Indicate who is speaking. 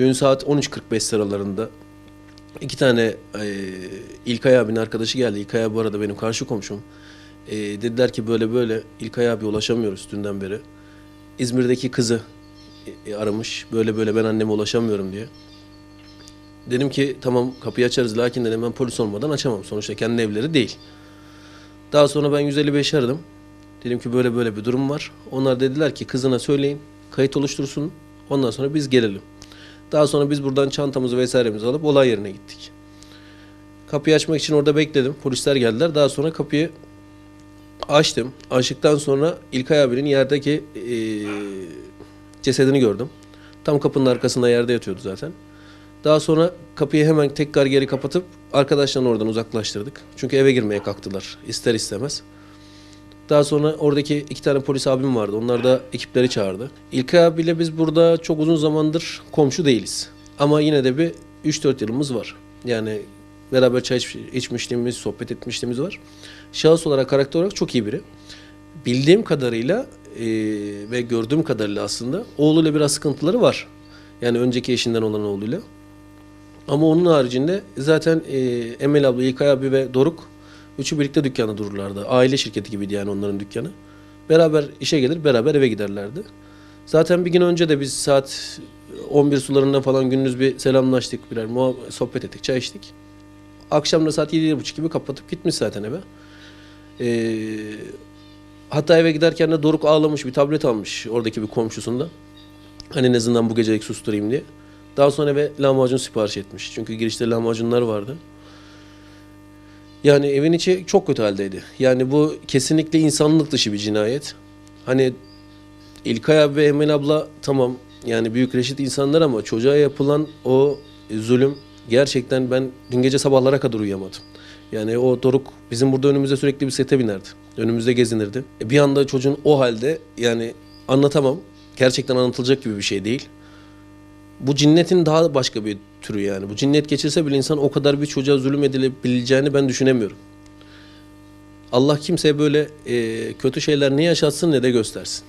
Speaker 1: Dün saat 13.45 sıralarında iki tane e, İlkay abinin arkadaşı geldi. İlkay abi bu arada benim karşı komşum. E, dediler ki böyle böyle İlkay abi ulaşamıyoruz dünden beri. İzmir'deki kızı e, aramış. Böyle böyle ben anneme ulaşamıyorum diye. Dedim ki tamam kapıyı açarız lakin dedim ben polis olmadan açamam. Sonuçta kendi evleri değil. Daha sonra ben 155 aradım. Dedim ki böyle böyle bir durum var. Onlar dediler ki kızına söyleyin kayıt oluştursun. Ondan sonra biz gelelim. Daha sonra biz buradan çantamızı vesairemizi alıp olay yerine gittik. Kapıyı açmak için orada bekledim. Polisler geldiler. Daha sonra kapıyı açtım. Açtıktan sonra İlkay abinin yerdeki eee, cesedini gördüm. Tam kapının arkasında yerde yatıyordu zaten. Daha sonra kapıyı hemen tekrar geri kapatıp arkadaşlarını oradan uzaklaştırdık. Çünkü eve girmeye kalktılar ister istemez. Daha sonra oradaki iki tane polis abim vardı. Onlar da ekipleri çağırdı. İlkay abiyle biz burada çok uzun zamandır komşu değiliz. Ama yine de bir 3-4 yılımız var. Yani beraber çay iç- içmişliğimiz, sohbet etmişliğimiz var. Şahıs olarak, karakter olarak çok iyi biri. Bildiğim kadarıyla eee, ve gördüğüm kadarıyla aslında oğluyla biraz sıkıntıları var. Yani önceki eşinden olan oğluyla. Ama onun haricinde zaten e, Emel abla, İlkay abi ve Doruk üçü birlikte dükkanda dururlardı. Aile şirketi gibiydi yani onların dükkanı. Beraber işe gelir, beraber eve giderlerdi. Zaten bir gün önce de biz saat 11 sularında falan gündüz bir selamlaştık, birer sohbet ettik, çay içtik. Akşam da saat 7.30 gibi kapatıp gitmiş zaten eve. Ee, hatta eve giderken de Doruk ağlamış, bir tablet almış oradaki bir komşusundan. Hani en azından bu gecelik susturayım diye. Daha sonra eve lahmacun sipariş etmiş. Çünkü girişte lahmacunlar vardı. Yani evin içi çok kötü haldeydi. Yani bu kesinlikle insanlık dışı bir cinayet. Hani İlkay abi ve Emel abla tamam yani büyük reşit insanlar ama çocuğa yapılan o zulüm gerçekten ben dün gece sabahlara kadar uyuyamadım. Yani o Doruk bizim burada önümüzde sürekli bir sete binerdi. Önümüzde gezinirdi. E, Bir anda çocuğun o halde yani anlatamam. Gerçekten anlatılacak gibi bir şey değil. Bu cinnetin daha başka bir türü yani. Bu cinnet geçirse bile insan o kadar bir çocuğa zulüm edilebileceğini ben düşünemiyorum. Allah kimseye böyle e, kötü şeyler ne yaşatsın ne de göstersin.